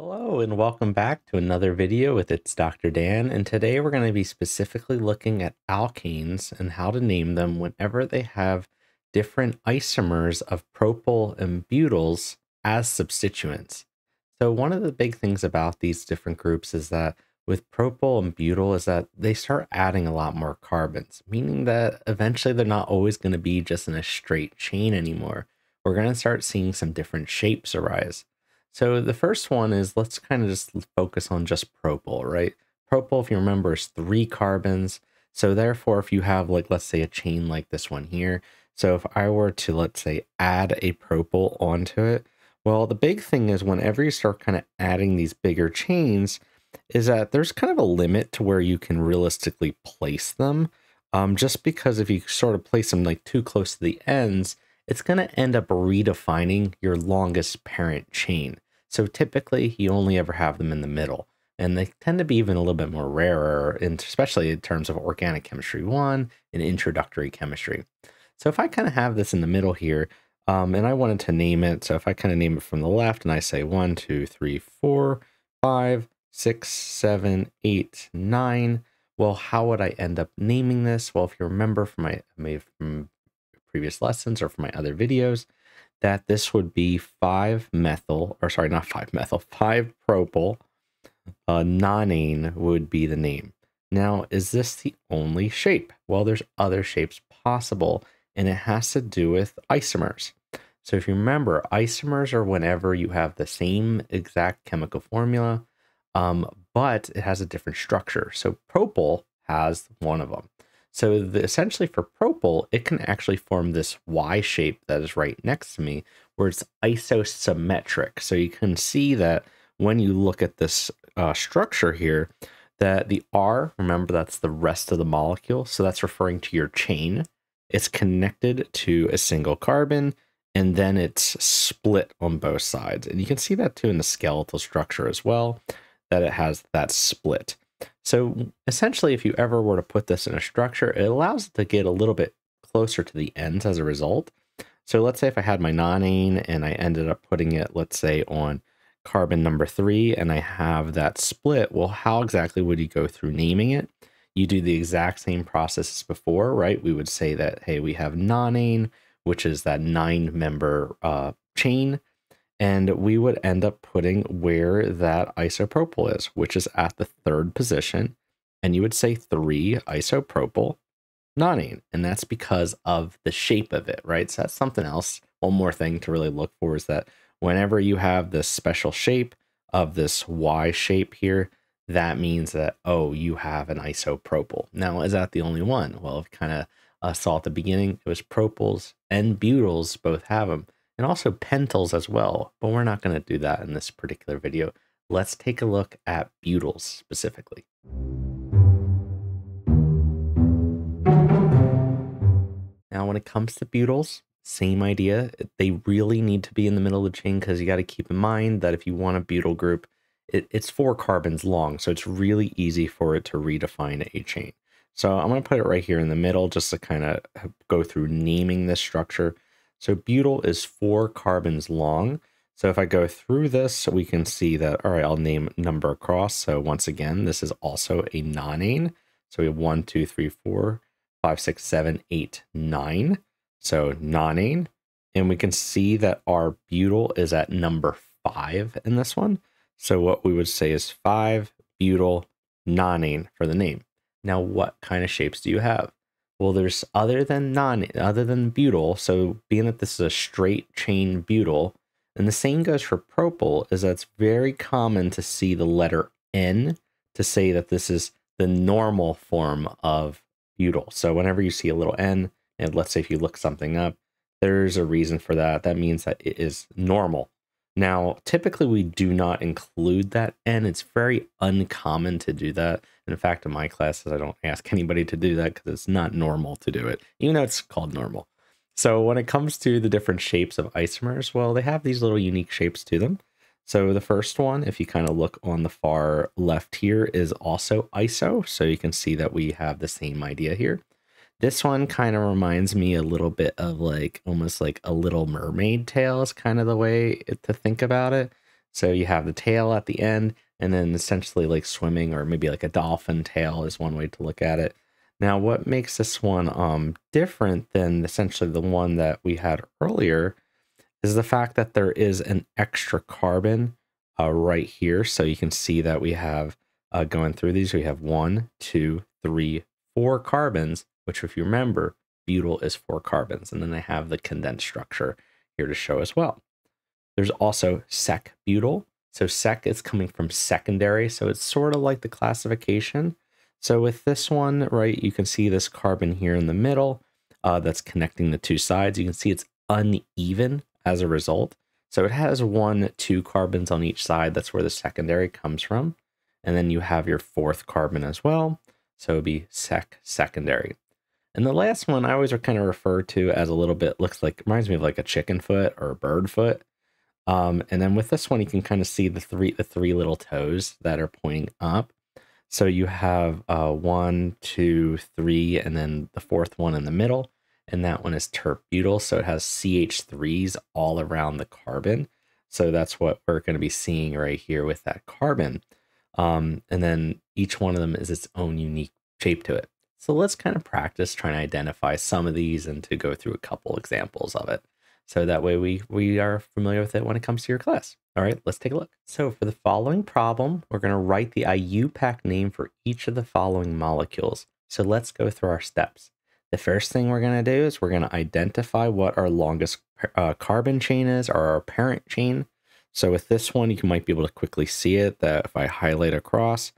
Hello and welcome back to another video with It's Dr. Dan and today we're going to be specifically looking at alkanes and how to name them whenever they have different isomers of propyl and butyls as substituents. So one of the big things about these different groups is that with propyl and butyl is that they start adding a lot more carbons, meaning that eventually they're not always going to be just in a straight chain anymore. We're going to start seeing some different shapes arise. So the first one is let's kind of just focus on just propyl, right? Propyl, if you remember, is three carbons. So therefore, if you have like, let's say a chain like this one here. So if I were to, let's say, add a propyl onto it, well, the big thing is whenever you start kind of adding these bigger chains, is that there's kind of a limit to where you can realistically place them. Um, just because if you sort of place them like too close to the ends, it's going to end up redefining your longest parent chain. So typically you only ever have them in the middle and they tend to be even a little bit more rarer, especially in terms of organic chemistry one and introductory chemistry. So if I kind of have this in the middle here, um, and I wanted to name it, so if I kind of name it from the left and I say one, two, three, four, five, six, seven, eight, nine, well, how would I end up naming this? Well, if you remember from my, from previous lessons or from my other videos that this would be 5 methyl, or sorry, not 5 methyl, 5 propyl. Uh, nonane would be the name. Now, is this the only shape? Well, there's other shapes possible, and it has to do with isomers. So if you remember, isomers are whenever you have the same exact chemical formula, um, but it has a different structure. So propyl has one of them. So the, essentially for propyl, it can actually form this Y shape that is right next to me where it's isosymmetric. So you can see that when you look at this uh, structure here, that the R, remember that's the rest of the molecule. So that's referring to your chain. It's connected to a single carbon and then it's split on both sides. And you can see that too in the skeletal structure as well, that it has that split. So essentially, if you ever were to put this in a structure, it allows it to get a little bit closer to the ends as a result. So let's say if I had my nonane and I ended up putting it, let's say on carbon number three, and I have that split, well, how exactly would you go through naming it? You do the exact same process as before, right? We would say that, hey, we have nonane, which is that nine member uh, chain and we would end up putting where that isopropyl is, which is at the third position. And you would say three isopropyl nonane. And that's because of the shape of it, right? So that's something else. One more thing to really look for is that whenever you have this special shape of this Y shape here, that means that, oh, you have an isopropyl. Now, is that the only one? Well, kind of uh, saw at the beginning, it was propyls and butyls both have them and also pentyls as well, but we're not going to do that in this particular video. Let's take a look at butyls specifically. Now, when it comes to butyls, same idea. They really need to be in the middle of the chain because you got to keep in mind that if you want a butyl group, it, it's four carbons long, so it's really easy for it to redefine a chain. So I'm going to put it right here in the middle just to kind of uh, go through naming this structure. So butyl is four carbons long. So if I go through this, we can see that, all right, I'll name number across. So once again, this is also a nonane. So we have one, two, three, four, five, six, seven, eight, nine. So nonane. And we can see that our butyl is at number five in this one. So what we would say is five butyl nonane for the name. Now, what kind of shapes do you have? Well, there's other than non other than butyl. So being that this is a straight chain butyl, and the same goes for propyl, is that it's very common to see the letter N to say that this is the normal form of butyl. So whenever you see a little N, and let's say if you look something up, there's a reason for that. That means that it is normal. Now, typically we do not include that N. It's very uncommon to do that. In fact, in my classes, I don't ask anybody to do that because it's not normal to do it, even though it's called normal. So when it comes to the different shapes of isomers, well, they have these little unique shapes to them. So the first one, if you kind of look on the far left here, is also iso. So you can see that we have the same idea here. This one kind of reminds me a little bit of like almost like a little mermaid tail is kind of the way to think about it. So you have the tail at the end, and then essentially like swimming, or maybe like a dolphin tail is one way to look at it. Now, what makes this one um, different than essentially the one that we had earlier is the fact that there is an extra carbon uh, right here. So you can see that we have uh, going through these, we have one, two, three, four carbons, which if you remember, butyl is four carbons. And then they have the condensed structure here to show as well. There's also sec butyl. So sec is coming from secondary. So it's sort of like the classification. So with this one, right, you can see this carbon here in the middle uh, that's connecting the two sides. You can see it's uneven as a result. So it has one, two carbons on each side. That's where the secondary comes from. And then you have your fourth carbon as well. So it'd be sec secondary. And the last one I always are kind of refer to as a little bit looks like reminds me of like a chicken foot or a bird foot. Um, and then with this one, you can kind of see the three the three little toes that are pointing up. So you have uh, one, two, three, and then the fourth one in the middle and that one is tert-butyl. So it has CH3s all around the carbon. So that's what we're going to be seeing right here with that carbon. Um, and then each one of them is its own unique shape to it. So let's kind of practice trying to identify some of these and to go through a couple examples of it. So that way we, we are familiar with it when it comes to your class. All right, let's take a look. So for the following problem, we're going to write the IUPAC name for each of the following molecules. So let's go through our steps. The first thing we're going to do is we're going to identify what our longest uh, carbon chain is or our parent chain. So with this one, you might be able to quickly see it that if I highlight across,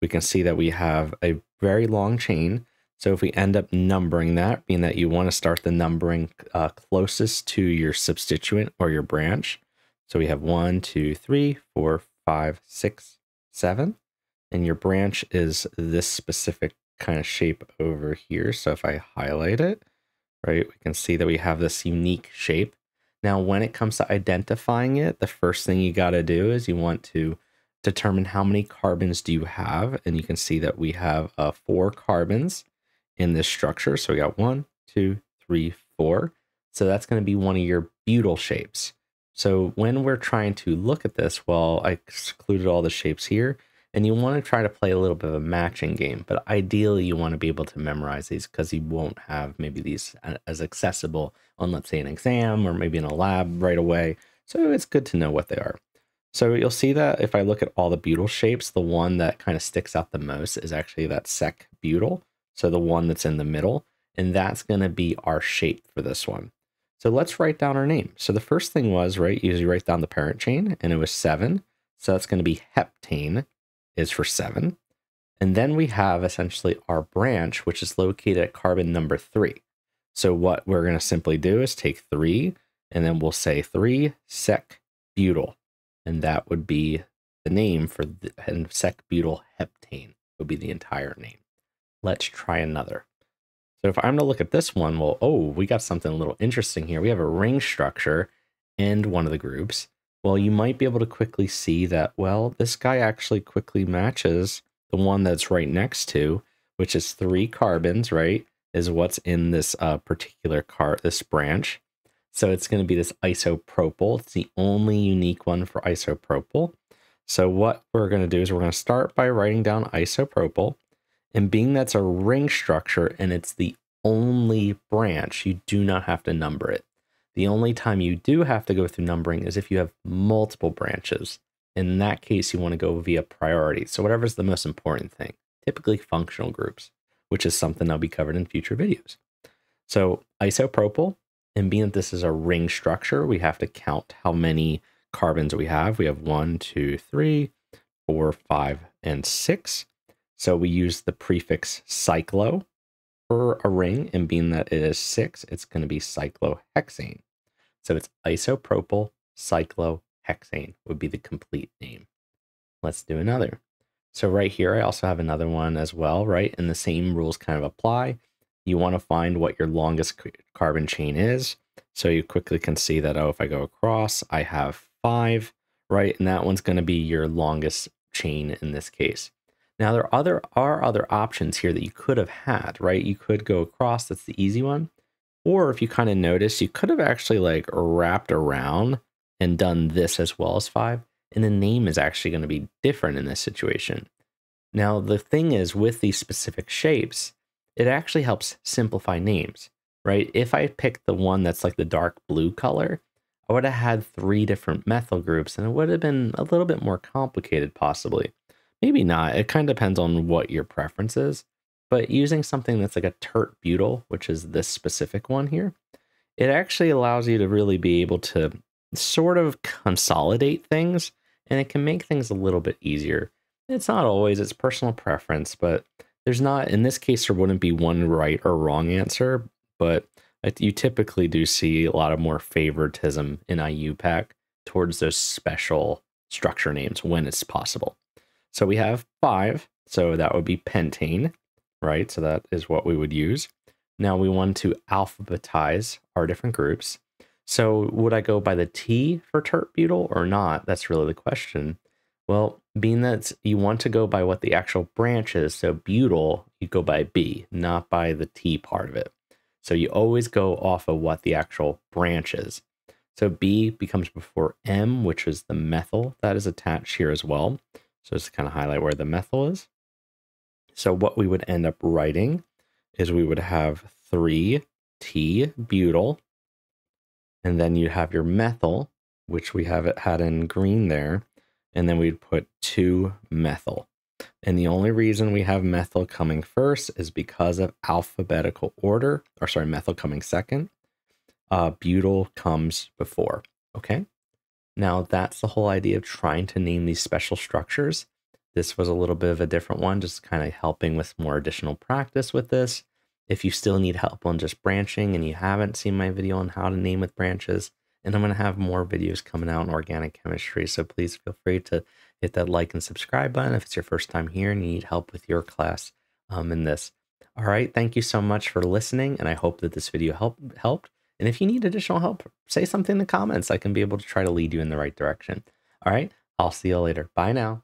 we can see that we have a very long chain. So if we end up numbering that, being that you want to start the numbering uh, closest to your substituent or your branch. So we have one, two, three, four, five, six, seven. And your branch is this specific kind of shape over here. So if I highlight it, right, we can see that we have this unique shape. Now, when it comes to identifying it, the first thing you got to do is you want to determine how many carbons do you have. And you can see that we have uh, four carbons in this structure. So we got one, two, three, four. So that's going to be one of your butyl shapes. So when we're trying to look at this, well, I excluded all the shapes here and you want to try to play a little bit of a matching game but ideally you want to be able to memorize these because you won't have maybe these as accessible on let's say an exam or maybe in a lab right away so it's good to know what they are so you'll see that if i look at all the butyl shapes the one that kind of sticks out the most is actually that sec butyl so the one that's in the middle and that's going to be our shape for this one so let's write down our name so the first thing was right you write down the parent chain and it was seven so that's going to be heptane is for seven. And then we have essentially our branch, which is located at carbon number three. So what we're going to simply do is take three, and then we'll say three sec butyl. And that would be the name for the and sec butyl heptane would be the entire name. Let's try another. So if I'm to look at this one, well, oh, we got something a little interesting here. We have a ring structure and one of the groups. Well, you might be able to quickly see that, well, this guy actually quickly matches the one that's right next to, which is three carbons, right? Is what's in this uh, particular car, this branch. So it's going to be this isopropyl. It's the only unique one for isopropyl. So what we're going to do is we're going to start by writing down isopropyl. And being that's a ring structure and it's the only branch, you do not have to number it. The only time you do have to go through numbering is if you have multiple branches. In that case, you want to go via priority. So whatever's the most important thing, typically functional groups, which is something I'll be covered in future videos. So isopropyl, and being that this is a ring structure, we have to count how many carbons we have. We have one, two, three, four, five, and six. So we use the prefix cyclo for a ring, and being that it is six, it's going to be cyclohexane. So it's isopropyl cyclohexane would be the complete name. Let's do another. So right here, I also have another one as well, right? And the same rules kind of apply. You want to find what your longest carbon chain is. So you quickly can see that, oh, if I go across, I have five, right? And that one's going to be your longest chain in this case. Now there are other are other options here that you could have had, right? You could go across, that's the easy one. Or if you kind of notice, you could have actually like wrapped around and done this as well as five. and the name is actually going to be different in this situation. Now, the thing is, with these specific shapes, it actually helps simplify names, right? If I picked the one that's like the dark blue color, I would have had three different methyl groups and it would have been a little bit more complicated, possibly. Maybe not. It kind of depends on what your preference is. But using something that's like a tert butyl, which is this specific one here, it actually allows you to really be able to sort of consolidate things and it can make things a little bit easier. It's not always, it's personal preference, but there's not, in this case, there wouldn't be one right or wrong answer, but you typically do see a lot of more favoritism in IUPAC towards those special structure names when it's possible. So we have five, so that would be pentane, right? So that is what we would use. Now we want to alphabetize our different groups. So would I go by the T for tert butyl or not? That's really the question. Well, being that you want to go by what the actual branch is, so butyl, you go by B, not by the T part of it. So you always go off of what the actual branch is. So B becomes before M, which is the methyl that is attached here as well. So just kind of highlight where the methyl is. So what we would end up writing is we would have 3T butyl, and then you have your methyl, which we have it had in green there, and then we'd put 2 methyl. And the only reason we have methyl coming first is because of alphabetical order, or sorry, methyl coming second. Uh, butyl comes before, okay? Now that's the whole idea of trying to name these special structures. This was a little bit of a different one, just kind of helping with more additional practice with this. If you still need help on just branching and you haven't seen my video on how to name with branches, and I'm going to have more videos coming out in organic chemistry. So please feel free to hit that like and subscribe button if it's your first time here and you need help with your class um, in this. All right. Thank you so much for listening. And I hope that this video help, helped. And if you need additional help, say something in the comments. I can be able to try to lead you in the right direction. All right. I'll see you later. Bye now.